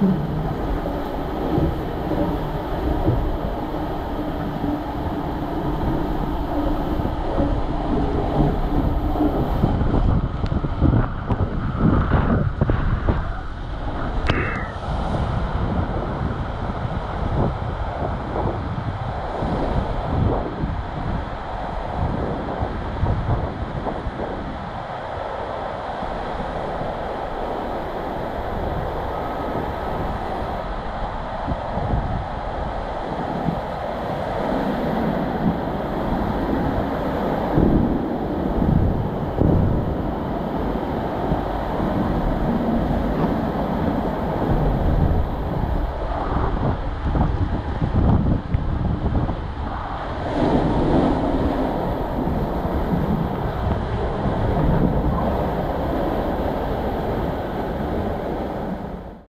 Mm.